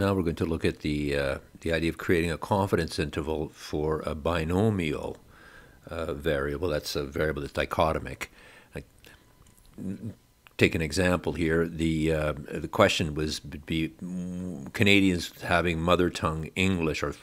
Now we're going to look at the, uh, the idea of creating a confidence interval for a binomial uh, variable. That's a variable that's dichotomic. take an example here. The, uh, the question was be Canadians having mother tongue English or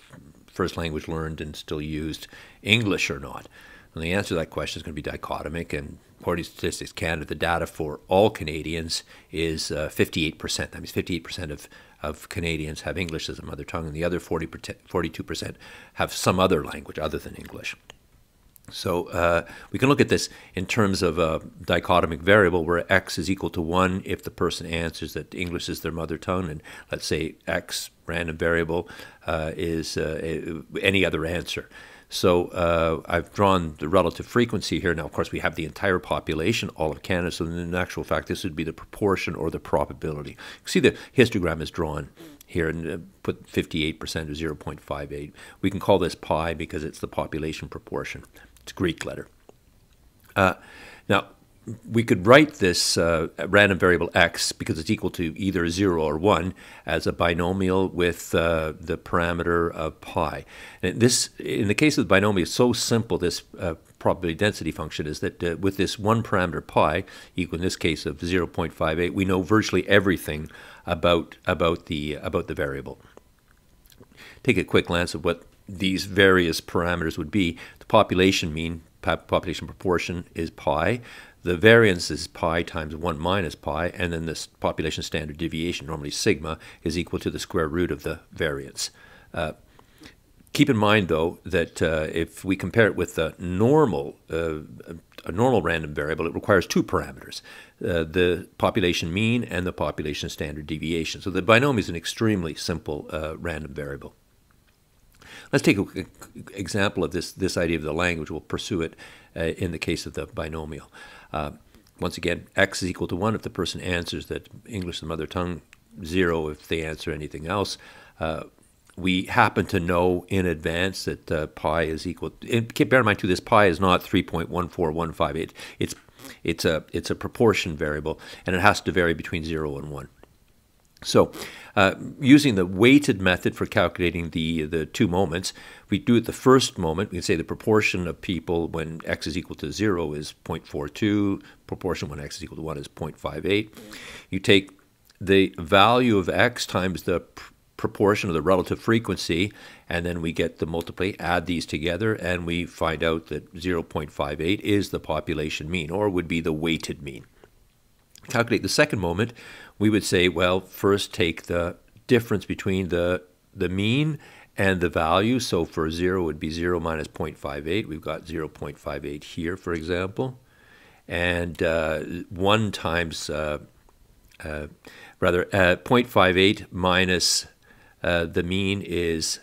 first language learned and still used English or not. And the answer to that question is going to be dichotomic. And according to Statistics Canada, the data for all Canadians is uh, 58%. That means 58% of, of Canadians have English as a mother tongue, and the other 40 42% have some other language other than English. So uh, we can look at this in terms of a dichotomic variable where x is equal to 1 if the person answers that English is their mother tongue, and let's say x, random variable, uh, is uh, any other answer. So uh, I've drawn the relative frequency here. Now, of course, we have the entire population, all of Canada. So in actual fact, this would be the proportion or the probability. see the histogram is drawn here and uh, put 58% or 0.58. We can call this pi because it's the population proportion. It's a Greek letter. Uh, now, we could write this uh, random variable x because it's equal to either 0 or 1 as a binomial with uh, the parameter of pi. And this, in the case of the binomial, it's so simple, this uh, probability density function, is that uh, with this one parameter pi, equal in this case of 0.58, we know virtually everything about, about, the, about the variable. Take a quick glance at what these various parameters would be. The population mean, population proportion is pi. The variance is pi times 1 minus pi, and then this population standard deviation, normally sigma, is equal to the square root of the variance. Uh, keep in mind, though, that uh, if we compare it with the normal, uh, a normal random variable, it requires two parameters, uh, the population mean and the population standard deviation. So the binomial is an extremely simple uh, random variable. Let's take an example of this, this idea of the language. We'll pursue it in the case of the binomial. Uh, once again, x is equal to 1 if the person answers that English is the mother tongue, 0 if they answer anything else. Uh, we happen to know in advance that uh, pi is equal. And bear in mind too, this pi is not 3.14158. It's it's a it's a proportion variable, and it has to vary between zero and one. So, uh, using the weighted method for calculating the, the two moments, we do it the first moment. We can say the proportion of people when x is equal to 0 is 0.42, proportion when x is equal to 1 is 0.58. You take the value of x times the pr proportion of the relative frequency, and then we get the multiply, add these together, and we find out that 0.58 is the population mean, or would be the weighted mean. Calculate the second moment, we would say, well, first take the difference between the, the mean and the value. So for 0 would be 0 minus 0.58. We've got 0.58 here, for example. And uh, 1 times, uh, uh, rather, uh, 0.58 minus uh, the mean is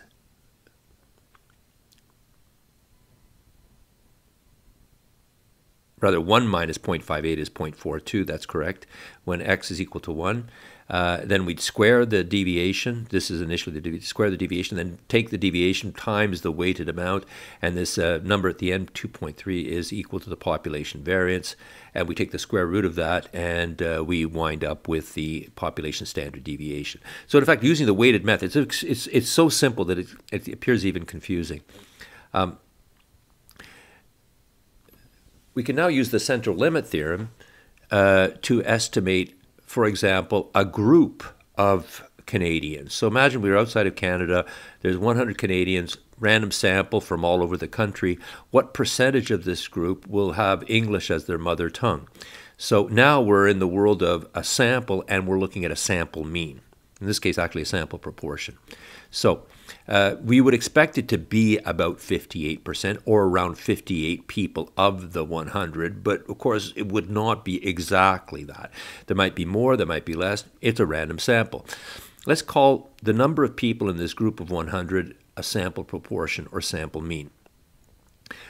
rather 1 minus 0.58 is 0.42, that's correct, when x is equal to 1. Uh, then we'd square the deviation. This is initially the square the deviation, then take the deviation times the weighted amount, and this uh, number at the end, 2.3, is equal to the population variance. And we take the square root of that, and uh, we wind up with the population standard deviation. So in fact, using the weighted method, it's, it's, it's so simple that it, it appears even confusing. Um, we can now use the central limit theorem uh, to estimate, for example, a group of Canadians. So imagine we are outside of Canada, there's 100 Canadians, random sample from all over the country. What percentage of this group will have English as their mother tongue? So now we're in the world of a sample and we're looking at a sample mean. In this case, actually a sample proportion. So uh, we would expect it to be about 58% or around 58 people of the 100, but of course it would not be exactly that. There might be more, there might be less. It's a random sample. Let's call the number of people in this group of 100 a sample proportion or sample mean.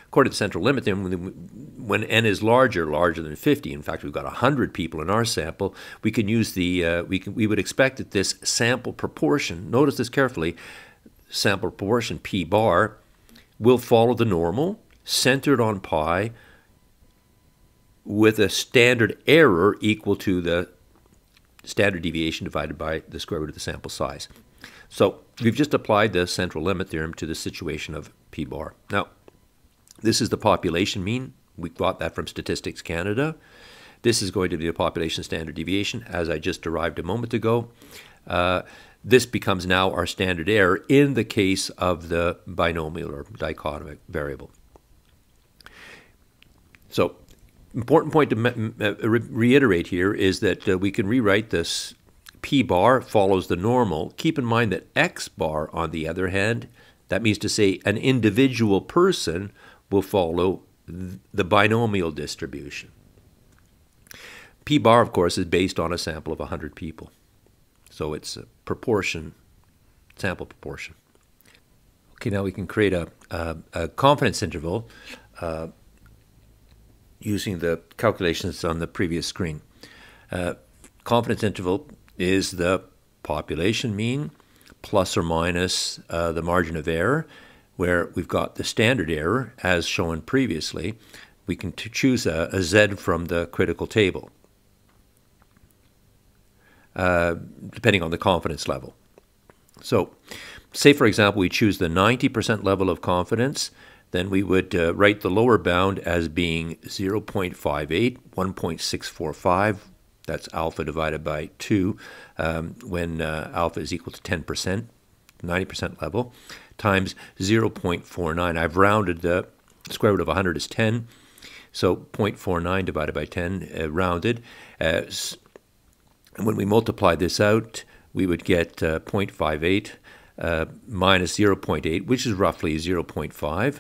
According to the central limit, then when n is larger, larger than 50, in fact, we've got 100 people in our sample, we can use the, uh, we, can, we would expect that this sample proportion, notice this carefully, sample proportion p bar, will follow the normal, centered on pi, with a standard error equal to the standard deviation divided by the square root of the sample size. So we've just applied the central limit theorem to the situation of P bar. Now, this is the population mean. We got that from Statistics Canada. This is going to be the population standard deviation, as I just derived a moment ago. Uh, this becomes now our standard error in the case of the binomial or dichotomic variable. So, important point to uh, re reiterate here is that uh, we can rewrite this p bar follows the normal. Keep in mind that x bar, on the other hand, that means to say an individual person will follow the binomial distribution. P bar, of course, is based on a sample of 100 people. So it's a proportion, sample proportion. Okay, now we can create a, a, a confidence interval uh, using the calculations on the previous screen. Uh, confidence interval is the population mean plus or minus uh, the margin of error, where we've got the standard error as shown previously. We can choose a, a z from the critical table, uh, depending on the confidence level. So, say for example, we choose the 90% level of confidence, then we would uh, write the lower bound as being 0.58, 1.645, that's alpha divided by 2 um, when uh, alpha is equal to 10%, 90% level, times 0.49. I've rounded the square root of 100 is 10, so 0.49 divided by 10 uh, rounded. Uh, and when we multiply this out, we would get uh, 0.58 uh, minus 0.8, which is roughly 0.5.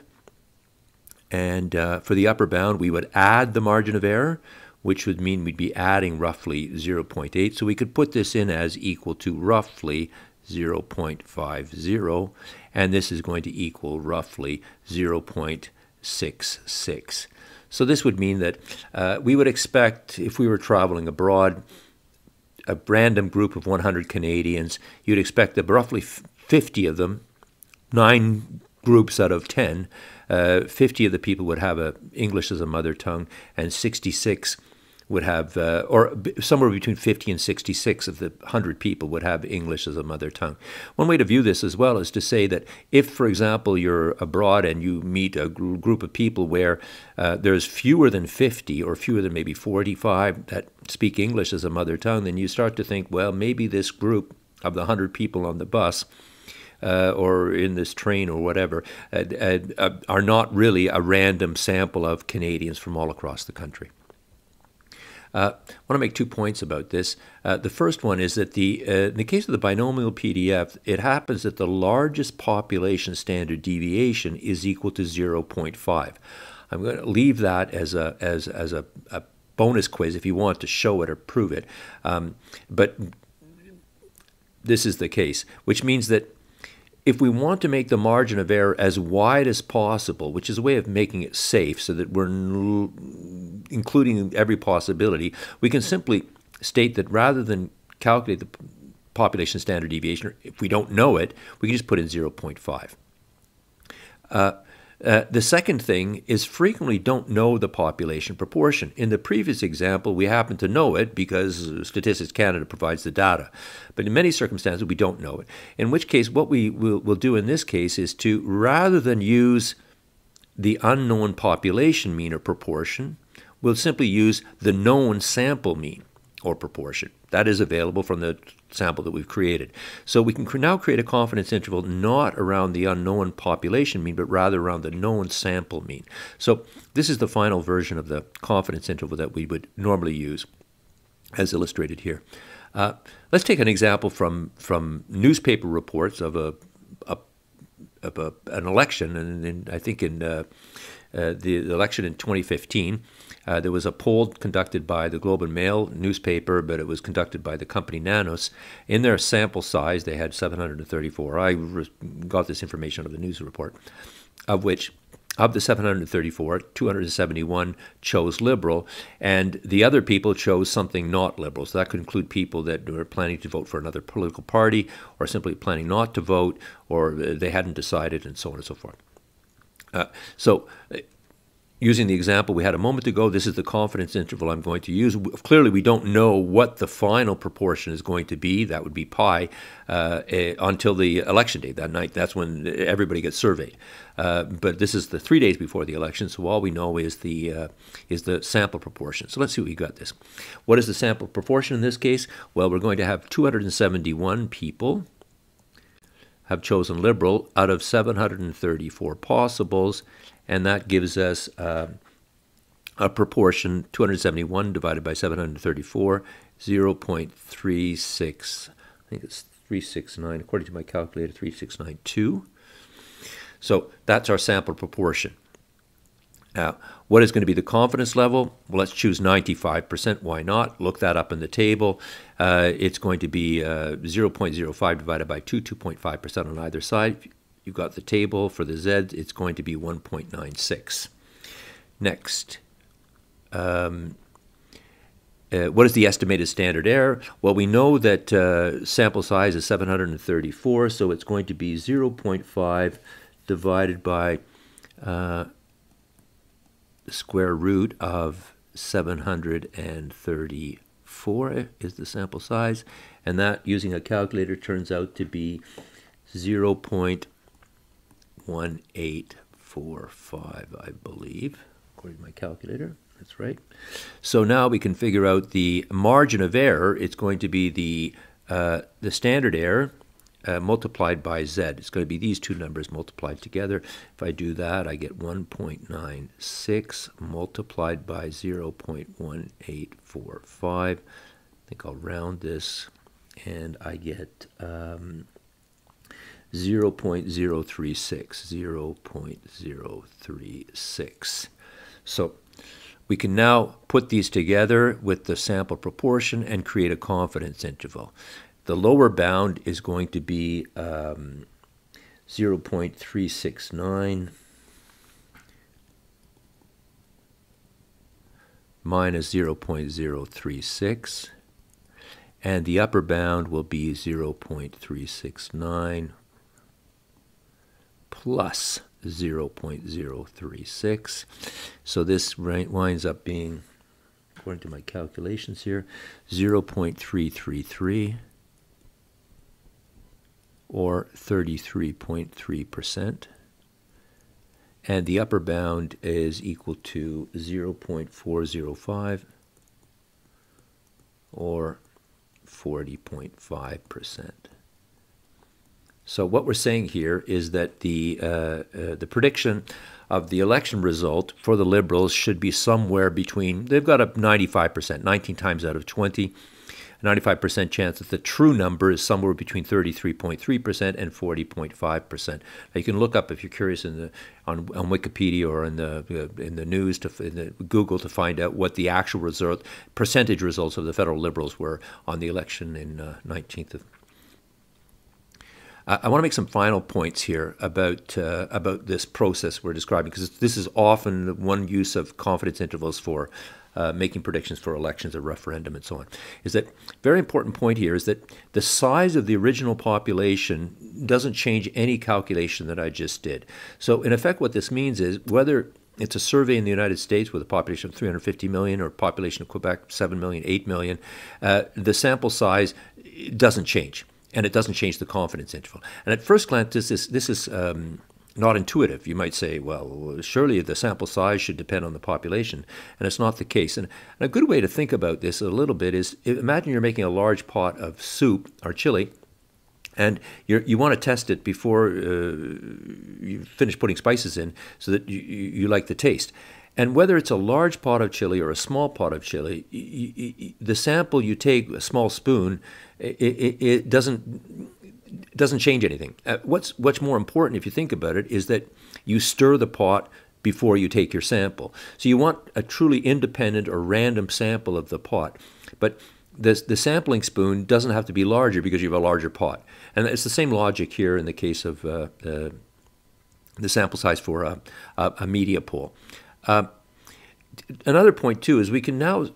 And uh, for the upper bound, we would add the margin of error, which would mean we'd be adding roughly 0.8. So we could put this in as equal to roughly 0.50, and this is going to equal roughly 0.66. So this would mean that uh, we would expect, if we were traveling abroad, a random group of 100 Canadians, you'd expect that roughly 50 of them, nine groups out of 10, uh, 50 of the people would have a English as a mother tongue, and 66 would have, uh, or somewhere between 50 and 66 of the 100 people would have English as a mother tongue. One way to view this as well is to say that if, for example, you're abroad and you meet a gr group of people where uh, there's fewer than 50 or fewer than maybe 45 that speak English as a mother tongue, then you start to think, well, maybe this group of the 100 people on the bus uh, or in this train or whatever uh, uh, are not really a random sample of Canadians from all across the country. Uh, I want to make two points about this. Uh, the first one is that the uh, in the case of the binomial PDF, it happens that the largest population standard deviation is equal to 0.5. I'm going to leave that as a as as a, a bonus quiz if you want to show it or prove it. Um, but this is the case, which means that if we want to make the margin of error as wide as possible, which is a way of making it safe so that we're including every possibility, we can simply state that rather than calculate the population standard deviation, if we don't know it, we can just put in 0.5. Uh, uh, the second thing is frequently don't know the population proportion. In the previous example, we happen to know it because Statistics Canada provides the data. But in many circumstances, we don't know it. In which case, what we will, will do in this case is to, rather than use the unknown population mean or proportion, we'll simply use the known sample mean or proportion. That is available from the sample that we've created. So we can now create a confidence interval not around the unknown population mean, but rather around the known sample mean. So this is the final version of the confidence interval that we would normally use, as illustrated here. Uh, let's take an example from, from newspaper reports of a, a, of a an election, and, I think in uh, uh, the election in 2015. Uh, there was a poll conducted by the Globe and Mail newspaper, but it was conducted by the company Nanos. In their sample size, they had 734. I got this information out of the news report, of which of the 734, 271 chose liberal, and the other people chose something not liberal. So that could include people that were planning to vote for another political party, or simply planning not to vote, or they hadn't decided, and so on and so forth. Uh, so using the example we had a moment ago, this is the confidence interval I'm going to use. Clearly, we don't know what the final proportion is going to be. That would be pi uh, eh, until the election day that night. That's when everybody gets surveyed. Uh, but this is the three days before the election, so all we know is the uh, is the sample proportion. So let's see what we got this. What is the sample proportion in this case? Well, we're going to have 271 people have chosen Liberal out of 734 possibles, and that gives us uh, a proportion 271 divided by 734, 0.36, I think it's 369, according to my calculator, 3692. So that's our sample proportion. Now, what is going to be the confidence level? Well, let's choose 95%. Why not? Look that up in the table. Uh, it's going to be uh, 0.05 divided by 2, 2.5% on either side. You've got the table for the Z, it's going to be 1.96. Next. Um, uh, what is the estimated standard error? Well, we know that uh, sample size is 734, so it's going to be 0.5 divided by uh, square root of 734 is the sample size, and that, using a calculator, turns out to be 0.1845, I believe, according to my calculator. That's right. So now we can figure out the margin of error. It's going to be the uh, the standard error uh, multiplied by z. It's going to be these two numbers multiplied together. If I do that, I get 1.96 multiplied by 0.1845. I think I'll round this, and I get um, 0.036, 0.036. So we can now put these together with the sample proportion and create a confidence interval. The lower bound is going to be um, 0.369 minus 0.036 and the upper bound will be 0.369 plus 0.036 so this winds up being according to my calculations here 0.333 or 33.3%. And the upper bound is equal to 0.405 or 40.5%. So what we're saying here is that the, uh, uh, the prediction of the election result for the Liberals should be somewhere between, they've got a 95%, 19 times out of 20. 95% chance that the true number is somewhere between 33.3% and 40.5%. Now you can look up if you're curious in the on, on Wikipedia or in the in the news to in the Google to find out what the actual result percentage results of the federal liberals were on the election in uh, 19th of I want to make some final points here about uh, about this process we're describing because this is often one use of confidence intervals for uh, making predictions for elections, a referendum, and so on. Is that very important point here is that the size of the original population doesn't change any calculation that I just did. So, in effect, what this means is whether it's a survey in the United States with a population of 350 million or population of Quebec 7 million, 8 million, uh, the sample size doesn't change. And it doesn't change the confidence interval. And at first glance, this is, this is um, not intuitive. You might say, well, surely the sample size should depend on the population, and it's not the case. And, and a good way to think about this a little bit is imagine you're making a large pot of soup or chili, and you want to test it before uh, you finish putting spices in so that you, you like the taste. And whether it's a large pot of chili or a small pot of chili, the sample you take, a small spoon, it, it, it doesn't doesn't change anything. Uh, what's what's more important, if you think about it, is that you stir the pot before you take your sample. So you want a truly independent or random sample of the pot, but the the sampling spoon doesn't have to be larger because you have a larger pot. And it's the same logic here in the case of uh, uh, the sample size for a, a, a media pool. Uh, another point too is we can now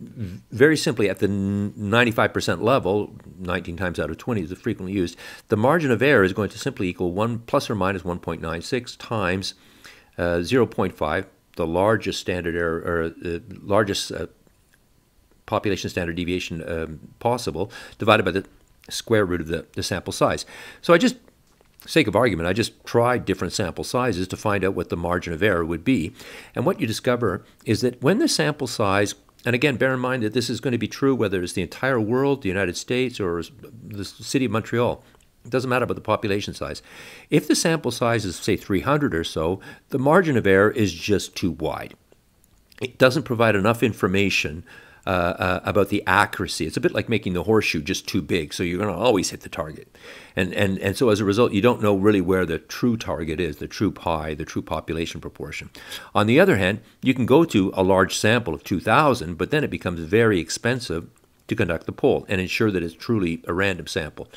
very simply at the 95% level, 19 times out of 20 is frequently used, the margin of error is going to simply equal 1 plus or minus 1.96 times uh, 0.5, the largest standard error or the largest uh, population standard deviation um, possible divided by the square root of the, the sample size. So I just, sake of argument, I just tried different sample sizes to find out what the margin of error would be. And what you discover is that when the sample size, and again, bear in mind that this is going to be true whether it's the entire world, the United States, or the city of Montreal. It doesn't matter about the population size. If the sample size is, say, 300 or so, the margin of error is just too wide. It doesn't provide enough information uh, uh, about the accuracy. It's a bit like making the horseshoe just too big, so you're going to always hit the target. And, and, and so as a result, you don't know really where the true target is, the true pi, the true population proportion. On the other hand, you can go to a large sample of 2,000, but then it becomes very expensive to conduct the poll and ensure that it's truly a random sample.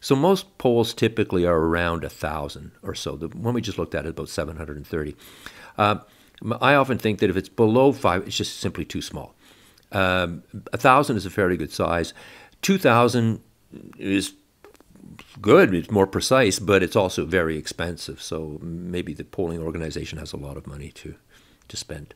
So most polls typically are around 1,000 or so. The one we just looked at is about 730. Uh, I often think that if it's below five, it's just simply too small. Um, a thousand is a fairly good size. Two thousand is good. It's more precise, but it's also very expensive. So maybe the polling organization has a lot of money to to spend.